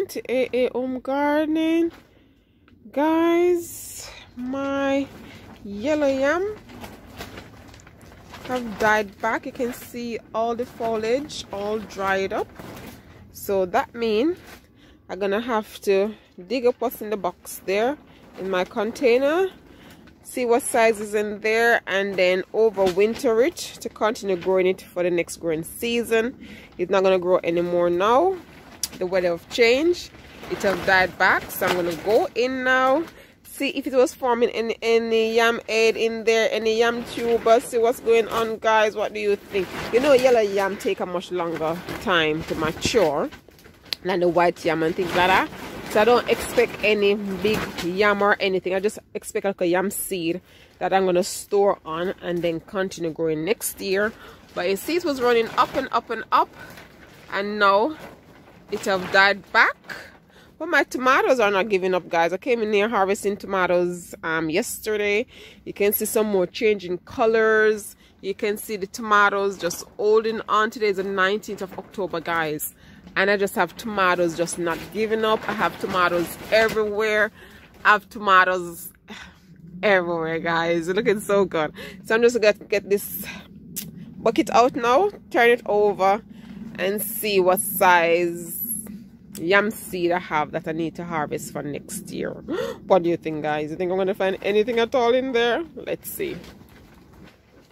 again to AA Home Gardening. Guys, my yellow yam have died back. You can see all the foliage all dried up. So that means I'm gonna have to dig up what's in the box there in my container see what size is in there and then overwinter it to continue growing it for the next growing season it's not going to grow anymore now the weather have changed it have died back so i'm to go in now see if it was forming any any yam head in there any yam tuber see what's going on guys what do you think you know yellow yam take a much longer time to mature than the white yam and things like that so I don't expect any big yam or anything. I just expect like a yam seed that I'm to store on and then continue growing next year. But you see it was running up and up and up. And now it have died back. But my tomatoes are not giving up, guys. I came in here harvesting tomatoes um, yesterday. You can see some more changing colors. You can see the tomatoes just holding on. Today is the 19th of October, guys and I just have tomatoes just not giving up. I have tomatoes everywhere. I have tomatoes everywhere, guys. Looking so good. So I'm just to get this bucket out now, turn it over, and see what size yam seed I have that I need to harvest for next year. What do you think, guys? You think I'm going to find anything at all in there? Let's see.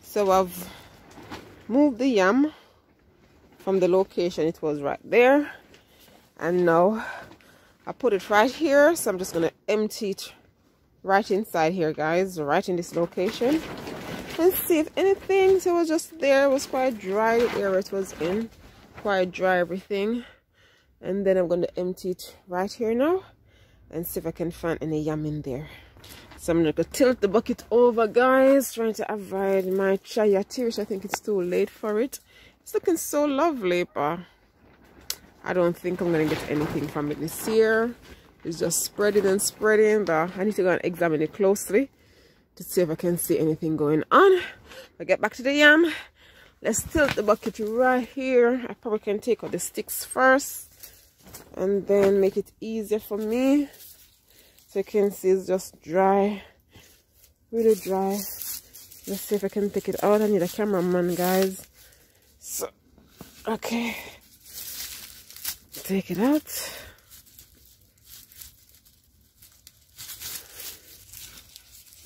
So I've moved the yam from the location it was right there and now I put it right here so I'm just gonna empty it right inside here guys right in this location and see if anything so it was just there it was quite dry the area it was in quite dry everything and then I'm going to empty it right here now and see if I can find any yam in there so I'm going to tilt the bucket over guys trying to avoid my chayote which I think it's too late for it it's looking so lovely, but I don't think I'm going to get anything from it this year. It's just spreading and spreading, but I need to go and examine it closely to see if I can see anything going on. I get back to the yam. Let's tilt the bucket right here. I probably can take out the sticks first and then make it easier for me. So you can see it's just dry, really dry. Let's see if I can take it out. I need a cameraman, guys. So, okay. Take it out.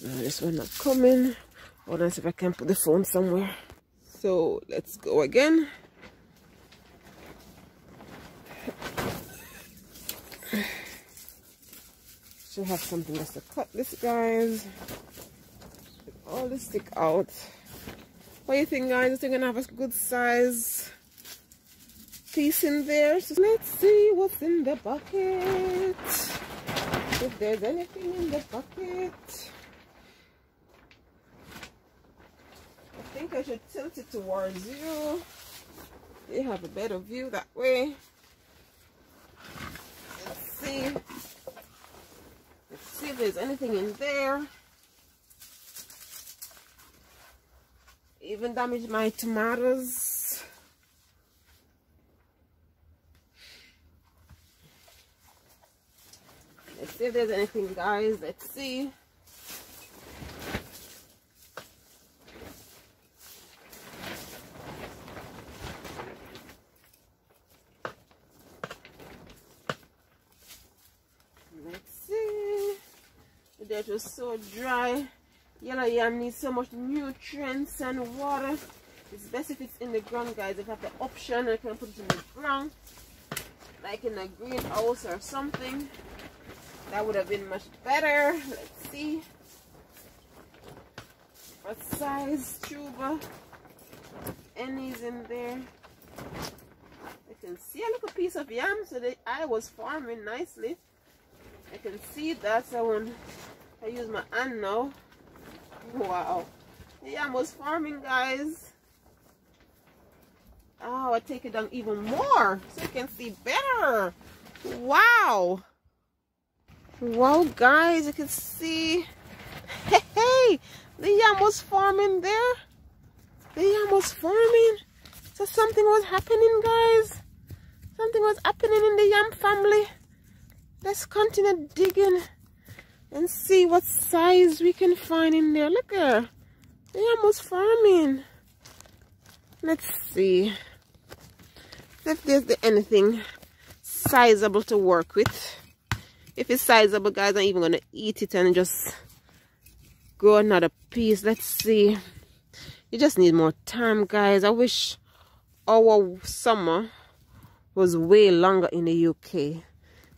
This one not coming. Hold on, see if I can put the phone somewhere. So let's go again. Should have something else to cut this, guys. all this stick out. What do you think, guys? I think I'm gonna have a good size piece in there. So let's see what's in the bucket. If there's anything in the bucket. I think I should tilt it towards you. You have a better view that way. Let's see. Let's see if there's anything in there. even damaged my tomatoes let's see if there's anything guys let's see let's see dirt was so dry Yellow yam needs so much nutrients and water. It's best if it's in the ground, guys. If I have the option, I can put it in the ground, like in a greenhouse or something. That would have been much better. Let's see. What size tuber? Any's in there. I can see a little piece of yam, so the eye was farming nicely. I can see that, so when I use my hand now, Wow. Yeah, I was farming, guys. Oh, I take it down even more so you can see better. Wow. Wow, guys, you can see. Hey, hey, the yam was farming there. The yam was farming. So something was happening, guys. Something was happening in the yam family. let's continue digging and see what size we can find in there. Look at they almost farming. Let's see if there's anything sizable to work with. If it's sizable, guys, I'm even gonna eat it and just go another piece. Let's see. You just need more time, guys. I wish our summer was way longer in the UK.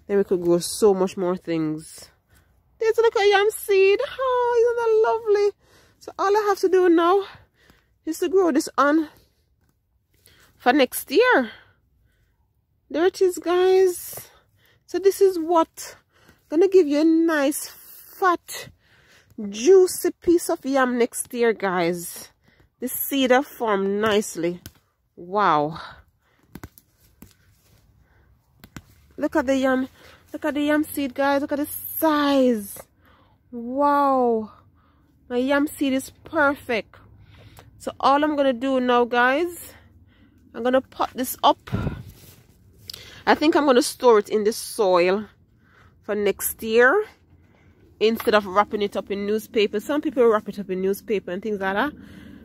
Then we could grow so much more things. There's a little yam seed. Oh, isn't that lovely? So all I have to do now is to grow this on for next year. There it is, guys. So this is what gonna give you a nice fat juicy piece of yam next year, guys. The seed have formed nicely. Wow. Look at the yam. Look at the yam seed, guys. Look at the size. Wow. My yam seed is perfect. So all I'm to do now, guys, I'm to pot this up. I think I'm to store it in the soil for next year instead of wrapping it up in newspaper. Some people wrap it up in newspaper and things like that.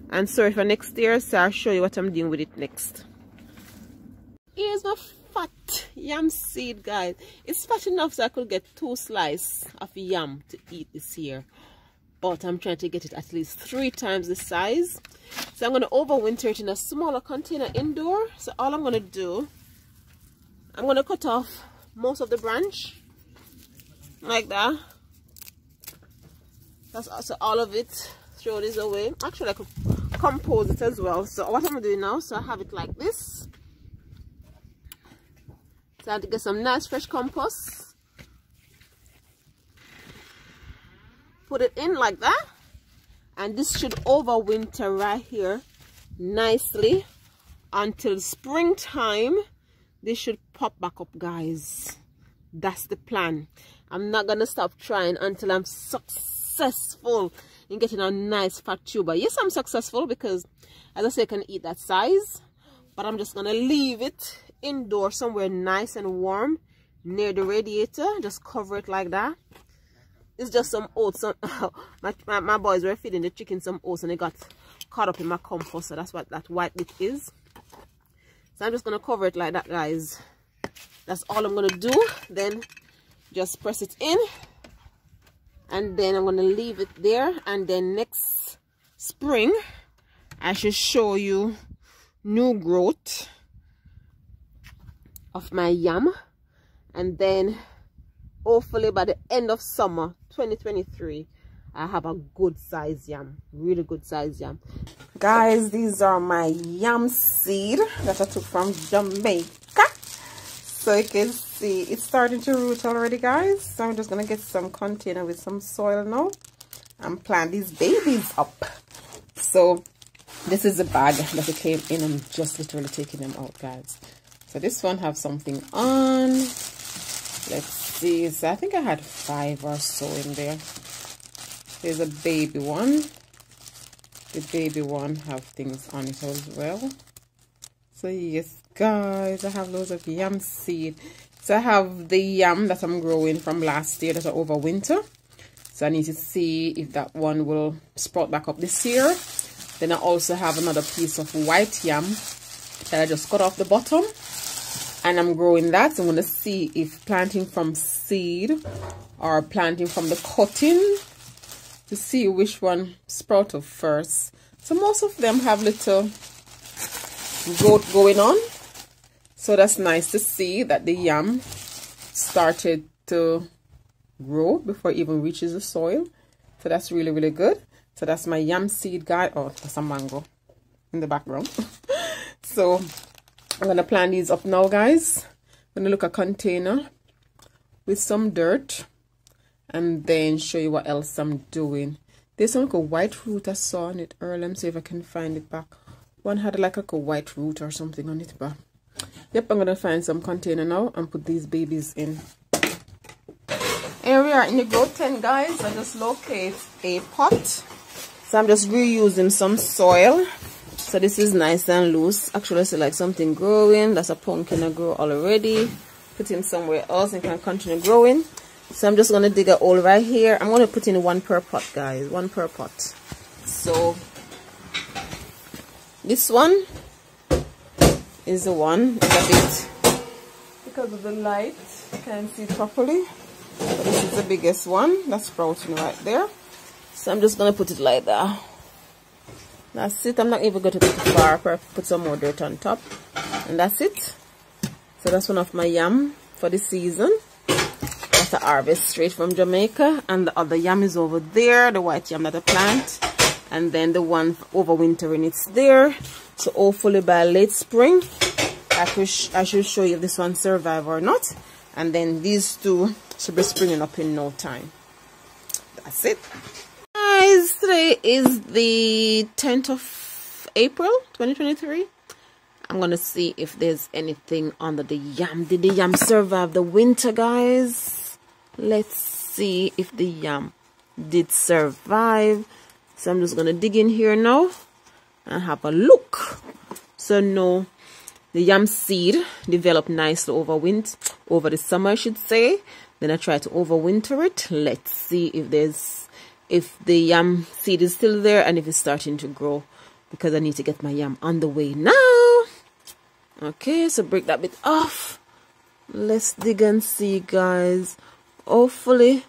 And sorry for next year, so I'll show you what I'm doing with it next. Here's my fat yam seed, guys. It's fat enough so I could get two slices of yam to eat this year. But I'm trying to get it at least three times the size. So I'm going to overwinter it in a smaller container indoor. So all I'm going to do, I'm going to cut off most of the branch. Like that. That's also all of it. Throw this away. Actually, I could compose it as well. So what I'm doing now, so I have it like this. Have to get some nice fresh compost. Put it in like that. And this should overwinter right here nicely until springtime. This should pop back up, guys. That's the plan. I'm not going to stop trying until I'm successful in getting a nice fat tuber. Yes, I'm successful because, as I say, I can eat that size. But I'm just going to leave it indoor somewhere nice and warm near the radiator. Just cover it like that. It's just some oats. Some, my, my, my boys were feeding the chicken some oats and they got caught up in my compost. So that's what that white bit is. So I'm just to cover it like that, guys. That's all I'm to do. Then just press it in and then I'm to leave it there and then next spring I should show you new growth of my yam and then hopefully by the end of summer 2023 I have a good size yam really good size yam. Guys these are my yam seed that I took from Jamaica. So you can see it's starting to root already guys. So i'm just gonna get some container with some soil now and plant these babies up. So this is the bag that it came in i'm just literally taking them out guys so this one have something on. Let's see. So i think i had five or so in there. There's a baby one. The baby one have things on it as well. So yes guys i have loads of yam seed. So i have the yam that i'm growing from last year that are over winter. So i need to see if that one will sprout back up this year. Then i also have another piece of white yam that i just cut off the bottom and i'm growing that i'm going to see if planting from seed or planting from the cutting to see which one sprout up first so most of them have little growth going on so that's nice to see that the yam started to grow before it even reaches the soil. So that's really, really good. So that's my yam seed guy. Oh, that's a mango in the background. so I'm going to plant these up now, guys. I'm going to look a container with some dirt and then show you what else I'm doing. There's some like a white root I saw on it earlier. Let me see if I can find it back. One had like a white root or something on it, but Yep, I'm to find some container now and put these babies in. Here we are in the grow tent, guys. I just locate a pot. So I'm just reusing some soil. So this is nice and loose. Actually, I see like something growing. That's a pumpkin I grow already. put him somewhere else and can continue growing. So I'm just going to dig a hole right here. I'm going to put in one per pot guys. One per pot. So this one is the one. It's a bit because of the light you can't see properly. But this is the biggest one. That's sprouting right there. So I'm just going to put it like that that's it. I'm not even going to put far. Put some more dirt on top. And that's it. So that's one of my yam for the season. That's a harvest straight from Jamaica. And the other yam is over there the white yam that I plant. And then the one overwintering it's there. So hopefully by late spring I, could I should show you if this one survive or not. And then these two should be springing up in no time. That's it today is the 10th of April 2023 I'm gonna see if there's anything under the yam did the yam survive the winter guys. Let's see if the yam did survive. So I'm just gonna dig in here now and have a look. So no the yam seed developed nicely over winter over the summer I should say. Then I try to overwinter it. Let's see if there's if the yam seed is still there and if it's starting to grow because I need to get my yam on the way now. Okay so break that bit off. Let's dig and see guys. Hopefully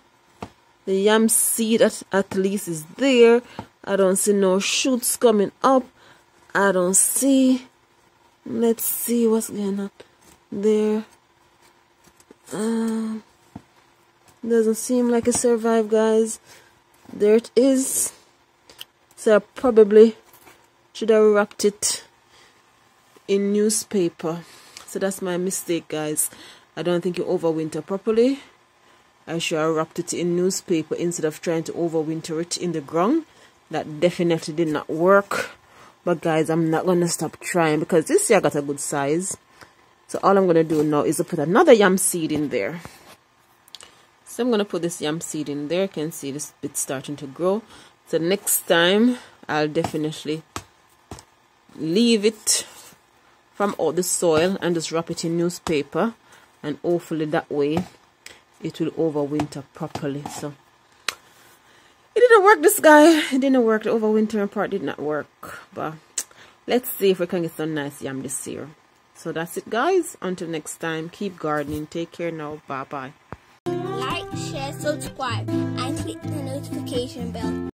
the yam seed at, at least is there. I don't see no shoots coming up. I don't see. Let's see what's going on there. Uh, doesn't seem like it survived guys there it is. So I probably should have wrapped it in newspaper. So that's my mistake guys. I don't think you overwinter properly. I should have wrapped it in newspaper instead of trying to overwinter it in the ground. That definitely did not work. But guys I'm not gonna stop trying because this year I got a good size. So all I'm gonna do now is to put another yam seed in there so I'm gonna put this yam seed in there. You can see this bit starting to grow. So next time I'll definitely leave it from all the soil and just wrap it in newspaper and hopefully that way it will overwinter properly. So it didn't work this guy. It didn't work. The overwintering part did not work. But let's see if we can get some nice yam this year. So that's it guys. Until next time keep gardening. Take care now. Bye bye subscribe and click the notification bell